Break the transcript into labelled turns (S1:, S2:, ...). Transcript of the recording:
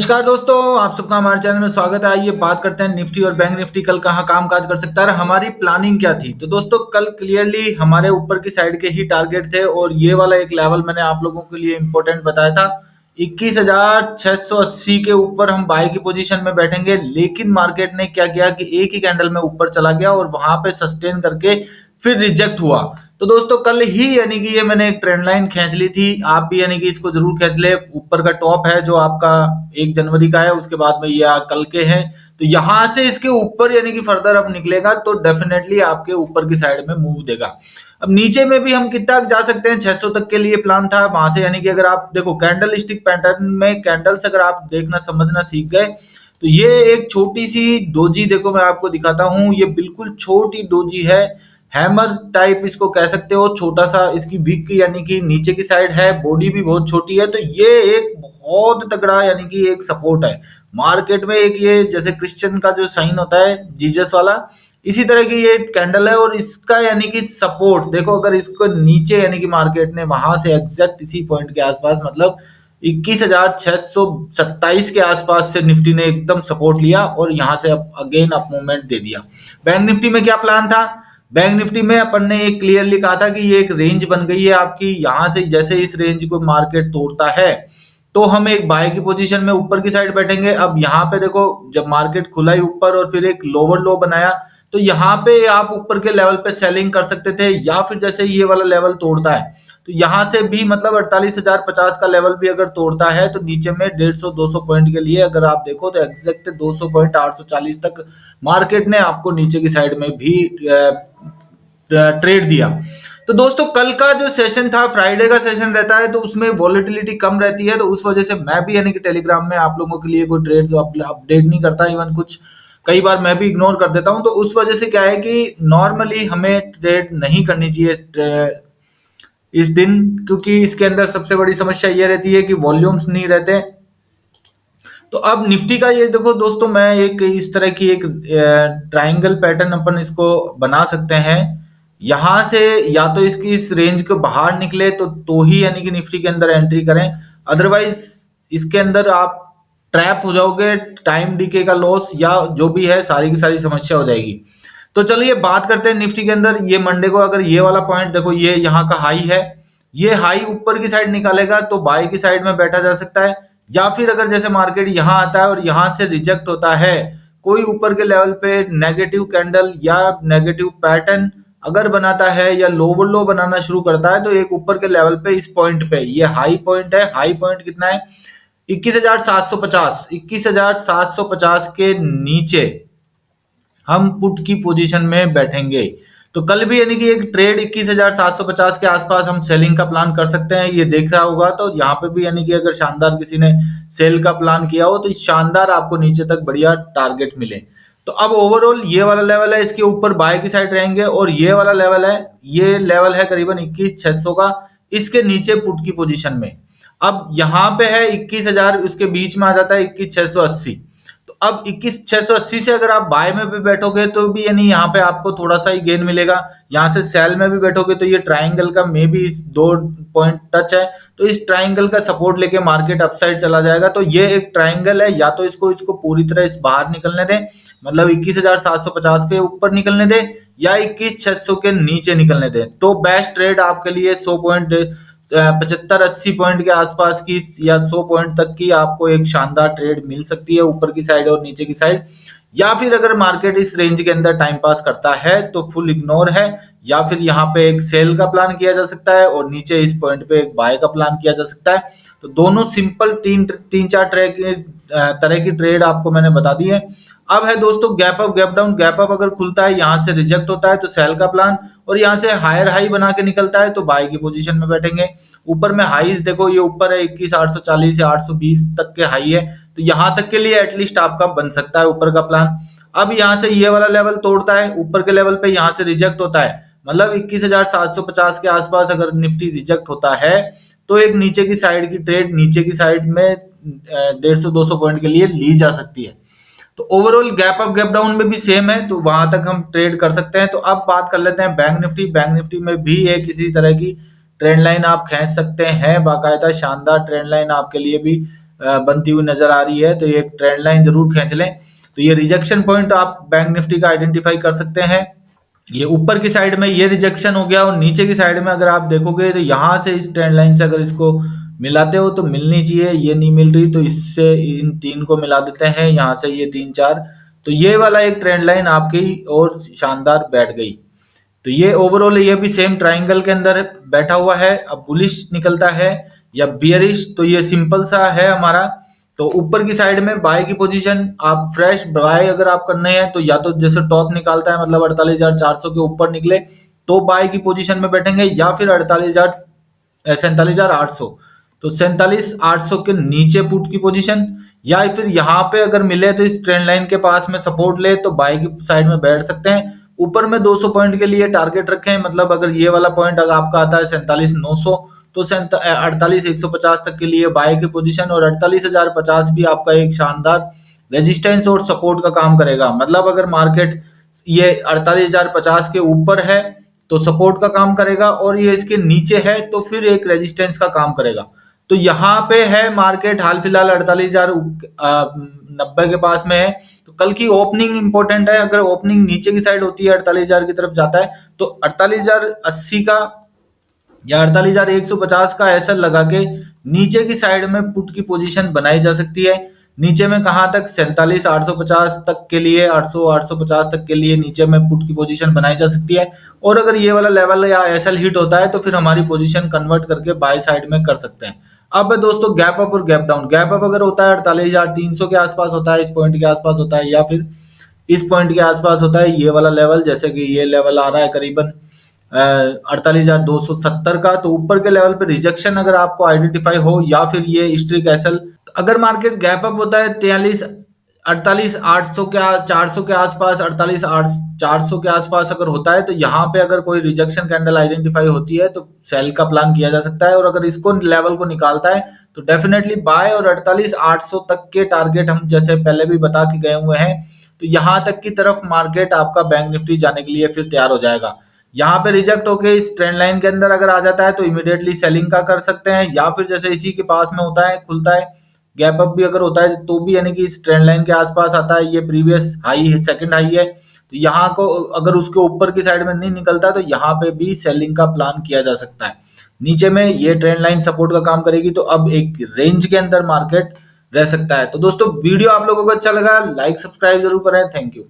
S1: नमस्कार दोस्तों आप सबका हमारे चैनल में स्वागत है। आइए बात करते हैं निफ्टी और बैंक निफ्टी कल कहाँ काम काज कर सकता है हमारी प्लानिंग क्या थी? तो दोस्तों कल क्लियरली हमारे ऊपर की साइड के ही टारगेट थे और ये वाला एक लेवल मैंने आप लोगों के लिए इम्पोर्टेंट बताया था। 21,680 के ऊपर हम बाई की पोजीशन में बैठेंगे लेकिन मार्केट ने क्या किया कि एक ही कैंडल में ऊपर चला गया और वहाँ पर सस्टेन करके फिर रिजेक्ट हुआ। तो दोस्तों, कल ही यानी कि ये मैंने एक ट्रेंड लाइन खींच ली थी। आप भी यानी कि इसको ज़रूर खींच ले। ऊपर का टॉप है जो आपका एक जनवरी का है, उसके बाद में ये कल के हैं। तो यहाँ से इसके ऊपर यानी कि फर्दर अब निकलेगा तो डेफिनेटली आपके ऊपर की साइड में मूव देगा। अब नीचे में भी हम कितना जा सकते हैं? 600 तक के लिए प्लान था। वहाँ से यानी कि अगर आप देखो कैंडल स्टिक पैटर्न में कैंडल्स अगर आप देखना, समझना सीख गए तो ये एक छोटी सी डोजी देखो मैं आपको दिखाता हूँ, ये बिल्कुल छोटी डोजी है। हैमर टाइप इसको कह सकते हो, छोटा सा इसकी विक यानी कि नीचे की साइड है बॉडी भी बहुत छोटी है तो ये एक बहुत तगड़ा यानी कि एक सपोर्ट है। मार्केट में एक ये जैसे क्रिश्चियन का जो साइन होता है जीजस वाला, इसी तरह की ये कैंडल है और इसका यानी कि सपोर्ट देखो अगर इसको नीचे यानी कि मार्केट ने वहाँ से एग्जैक्ट इसी पॉइंट के आसपास मतलब इक्कीस हज़ार छह सौ सत्ताईस के आसपास से निफ्टी ने एकदम सपोर्ट लिया और यहाँ से अगेन अप मूवमेंट दे दिया। बैंक निफ्टी में क्या प्लान था? बैंक निफ्टी में अपन ने एक क्लियरली कहा था कि ये एक रेंज बन गई है आपकी। यहाँ से जैसे इस रेंज को मार्केट तोड़ता है तो हम एक बाय की पोजीशन में ऊपर की साइड बैठेंगे। अब यहाँ पे देखो, जब मार्केट खुला ही ऊपर और फिर एक लोअर लो बनाया तो यहाँ पे आप ऊपर के लेवल पे सेलिंग कर सकते थे या फिर जैसे ये वाला लेवल तोड़ता है। तो यहाँ से भी मतलब अड़तालीस हज़ार पचास का लेवल भी अगर तोड़ता है तो नीचे में डेढ़ सौ, दो सौ पॉइंट के लिए अगर आप देखो तो एग्जैक्ट दो सौ पॉइंट आठ सौ चालीस तक मार्केट ने आपको नीचे की साइड में भी ट्रेड दिया। तो दोस्तों, कल का जो सेशन था फ्राइडे का सेशन रहता है तो उसमें वॉलिटिलिटी कम रहती है तो उस वजह से मैं भी यानी कि टेलीग्राम में आप लोगों के लिए कोई ट्रेड अपडेट नहीं करता इवन कुछ। कई बार मैं भी इग्नोर कर देता हूँ तो उस वजह से क्या है कि नॉर्मली हमें ट्रेड नहीं करनी चाहिए इस दिन, क्योंकि इसके अंदर सबसे बड़ी समस्या ये रहती है कि वॉल्यूम्स नहीं रहते। तो अब निफ्टी का ये देखो दोस्तों, मैं एक इस तरह की एक ट्राइंगल पैटर्न अपन इसको बना सकते हैं। यहाँ से या तो इसकी इस रेंज के बाहर निकले तो तो ही यानी कि निफ्टी के अंदर एंट्री करें। अदरवाइज़ इसके अंदर आप ट्रैप हो जाओगे टाइम डीके का लॉस या जो भी है, सारी की सारी समस्या हो जाएगी। तो चलिए बात करते हैं निफ्टी के अंदर। ये मंडे को अगर ये वाला पॉइंट देखो, ये यहाँ का हाई है। ये हाई ऊपर की साइड निकालेगा तो बाई की साइड में बैठा जा सकता है। या फिर अगर जैसे मार्केट यहाँ आता है और यहाँ से रिजेक्ट होता है, कोई ऊपर के लेवल पे नेगेटिव कैंडल या नेगेटिव पैटर्न अगर बनाता है या लोवर लो बनाना शुरू करता है तो एक ऊपर के लेवल पे इस पॉइंट पे, ये हाई पॉइंट है। हाई पॉइंट कितना है? इक्कीस हज़ार सात सौ पचास। इक्कीस हज़ार सात सौ पचास के नीचे। हम पुट की पोजीशन में बैठेंगे। तो कल भी यानी कि एक ट्रेड इक्कीस हज़ार सात सौ पचास के आसपास हम सेलिंग का प्लान कर सकते हैं, ये देख रहा होगा। तो यहाँ पे भी यानी कि अगर शानदार किसी ने सेल का प्लान किया हो तो शानदार आपको नीचे तक बढ़िया टारगेट मिले। तो अब ओवरऑल ये वाला लेवल है, इसके ऊपर बाय की साइड रहेंगे और ये वाला लेवल है, ये लेवल है करीबन इक्कीस छह का, इसके नीचे पुट की पोजिशन में। अब यहाँ पे है इक्कीस हज़ार उसके बीच में आ जाता है इक्कीस सौ अस्सी। अब इक्कीस, छह सौ अस्सी से अगर आप बाय में भी बैठोगे तो भी, यानी यहाँ पे आपको थोड़ा सा ही गेन मिलेगा। यहाँ से सेल में भी बैठोगे तो ये ट्राइंगल का मे भी इस दो पॉइंट टच है। तो इस ट्राइंगल का सपोर्ट लेके मार्केट अपसाइड चला जाएगा। तो ये एक ट्राइंगल है, या तो इसको इसको पूरी तरह इस बाहर निकलने दें। मतलब इक्कीस हज़ार सात सौ पचास के ऊपर निकलने दें, या इक्कीस, छह सौ के नीचे निकलने दें। तो बेस्ट ट्रेड आपके लिए सौ पॉइंट पचहत्तर, अस्सी पॉइंट के आसपास की या सौ पॉइंट तक की आपको एक शानदार ट्रेड मिल सकती है ऊपर की साइड और नीचे की साइड या फिर अगर मार्केट इस रेंज के अंदर टाइम पास करता है तो फुल इग्नोर है। या फिर यहाँ पे एक सेल का प्लान किया जा सकता है और नीचे इस पॉइंट पे एक बाय का प्लान किया जा सकता है। तो दोनों सिंपल तीन तीन, चार ट्रेड तरह की ट्रेड आपको मैंने बता दी है। अब है दोस्तों gap up gap down gap up अगर खुलता है, यहाँ से रिजेक्ट होता है तो सेल का प्लान और यहाँ से हायर हाई बना के निकलता है तो बाई की पोजीशन में बैठेंगे। ऊपर में हाईज देखो, ये ऊपर है, इक्कीस, आठ सौ चालीस या आठ सौ बीस तक के हाई है तो यहाँ तक के लिए एटलीस्ट आपका बन सकता है ऊपर का प्लान अब यहाँ से ये वाला लेवल तोड़ता है, ऊपर के लेवल पे यहाँ से रिजेक्ट होता है। मतलब इक्कीस हज़ार सात सौ पचास के आसपास अगर निफ्टी रिजेक्ट होता है तो एक नीचे की साइड की ट्रेड नीचे की साइड में डेढ़ सौ, दो सौ पॉइंट के लिए ली जा सकती है। तो overall gap up gap down में भी सेम है तो वहाँ तक हम ट्रेड कर सकते हैं। तो अब बात कर लेते हैं बैंक निफ्टी बैंक निफ्टी में भी एक किसी तरह की ट्रेंड लाइन आप खींच सकते हैं। बाकायदा शानदार ट्रेंड लाइन आपके लिए भी बनती हुई नज़र आ रही है। तो ये ट्रेंड लाइन ज़रूर खींच लें। तो ये रिजेक्शन पॉइंट आप बैंक निफ्टी का आइडेंटिफाई कर सकते हैं। ये ऊपर की साइड में ये रिजेक्शन हो गया और नीचे की साइड में अगर आप देखोगे तो यहाँ से इस ट्रेंड लाइन से अगर इसको मिलाते हो तो मिलनी चाहिए, ये नहीं मिल रही तो इससे इन तीन को मिला देते हैं, यहाँ से ये तीन चार। तो ये वाला एक ट्रेंड लाइन आपकी और शानदार बैठ गई। तो ये ओवरऑल ये भी सेम ट्राइंगल के अंदर बैठा हुआ है, अब बुलिश निकलता है या बियरिश तो ये सिंपल सा है हमारा। तो ऊपर की साइड में बाय की पोजीशन आप फ्रेश बाय अगर आप करने हैं तो या तो जैसे टॉप निकालता है मतलब अड़तालीस हज़ार चार सौ के ऊपर निकले तो बाय की पोजीशन में बैठेंगे, या फिर अड़तालीस हज़ार हज़ार आठ सौ। तो सैंतालीस आठ सौ के नीचे पुट की पोजीशन या फिर यहाँ पे अगर मिले तो इस ट्रेंड लाइन के पास में सपोर्ट ले तो बाय की साइड में बैठ सकते हैं। ऊपर में 200 पॉइंट के लिए टारगेट रखें मतलब अगर ये वाला पॉइंट अगर आपका आता है सैंतालीस नौ सौ तो अड़तालीस एक सौ पचास तक के लिए बाय की पोजीशन और अड़तालीस हज़ार पचास भी आपका एक शानदार रेजिस्टेंस और सपोर्ट का काम करेगा। मतलब अगर मार्केट ये अड़तालीस हज़ार पचास के ऊपर है तो सपोर्ट का काम करेगा, और ये इसके नीचे है तो फिर एक रेजिस्टेंस का काम करेगा। तो यहाँ पे है मार्केट हाल फ़िलहाल अड़तालीस हज़ार नब्बे के पास में है। तो कल की ओपनिंग इंपॉर्टेंट है। अगर ओपनिंग नीचे की साइड होती है, अड़तालीस हज़ार की तरफ़ जाता है तो अड़तालीस हज़ार अस्सी का या अड़तालीस हज़ार एक सौ पचास का ऐसा लगा के नीचे की साइड में पुट की पोजीशन बनाई जा सकती है। नीचे में कहाँ तक? सैंतालीस आठ सौ पचास तक के लिए, आठ सौ आठ सौ पचास तक के लिए नीचे में पुट की पोजीशन बनाई जा सकती है। और अगर ये वाला लेवल या एसएल हिट होता है तो फिर हमारी पोजीशन कन्वर्ट करके बाय साइड में कर सकते हैं। अब दोस्तों गैप अप और गैप डाउन गैप अप अगर होता है अड़तालीस हज़ार तीन सौ के आसपास होता है, इस पॉइंट के आसपास होता है, या फिर इस पॉइंट के आसपास होता है, ये वाला लेवल जैसे कि ये लेवल आ रहा है करीबन अड़तालीस हज़ार दो सौ सत्तर का तो ऊपर के लेवल पर रिजेक्शन अगर आपको आइडेंटिफाई हो, या फिर ये स्ट्री कैसल अगर मार्केट गैप अप होता है तैयलीस अड़तालीस, आठ सौ के चार सौ के आसपास, अड़तालीस, आठ, चार सौ के आसपास अगर होता है तो यहाँ पे अगर कोई रिजेक्शन कैंडल आइडेंटिफाई होती है तो सेल का प्लान किया जा सकता है। और अगर इसको लेवल को निकालता है तो डेफिनेटली बाय और अड़तालीस, आठ सौ तक के टारगेट हम जैसे पहले भी बता के गए हुए हैं तो यहाँ तक की तरफ़ मार्केट आपका बैंक निफ्टी जाने के लिए फिर तैयार हो जाएगा। यहाँ पे रिजेक्ट होके इस ट्रेंड लाइन के अंदर अगर आ जाता है तो इमीडिएटली सेलिंग का कर सकते हैं, या फिर जैसे इसी के पास में होता है, खुलता है गैप अप भी अगर होता है तो भी यानी कि इस ट्रेंड लाइन के आसपास आता है, ये प्रीवियस हाई है सेकंड हाई है। तो यहाँ को अगर उसके ऊपर की साइड में नहीं निकलता तो यहाँ पे भी सेलिंग का प्लान किया जा सकता है। नीचे में ये ट्रेंड लाइन सपोर्ट का काम करेगी तो अब एक रेंज के अंदर मार्केट रह सकता है। तो दोस्तों, वीडियो आप लोगों को अच्छा लगा लाइक सब्सक्राइब ज़रूर करें। Thank you